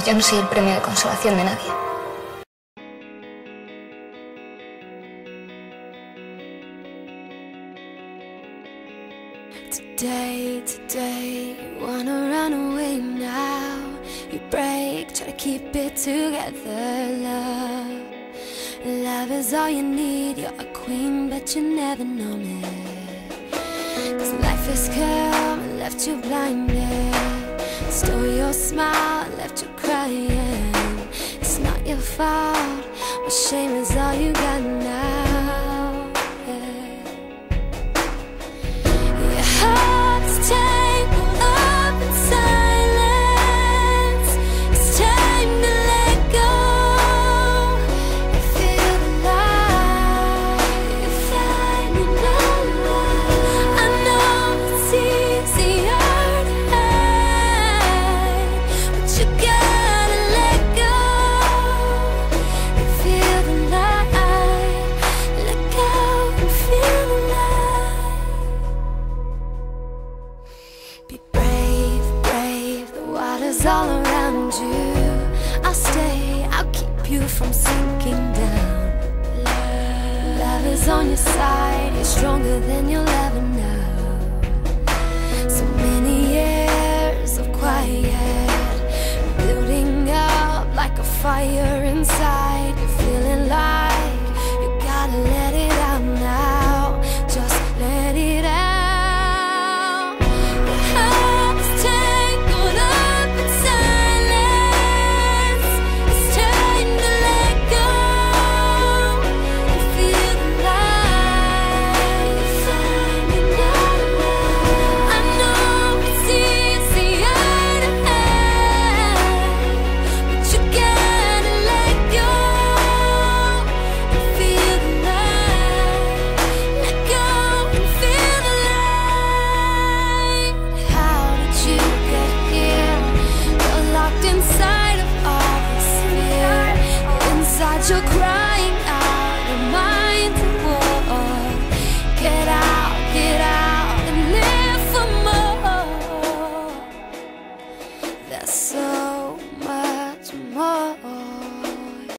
Pues yo no soy el premio de consolación de nadie. Today, today, you wanna run away now. You break, try to keep it together, love. Love is all you need, you're a queen, but you never known it. Cause life has come left you blinded. Stole your smile, left you crying. It's not your fault, but shame is all you got Be brave, brave, the water's all around you. I'll stay, I'll keep you from sinking down. Love, love is on your side, you're stronger than you'll ever know. So many years of quiet, building up like a fire inside. you're crying out mind to. Get out, get out, and live for more. There's so much more.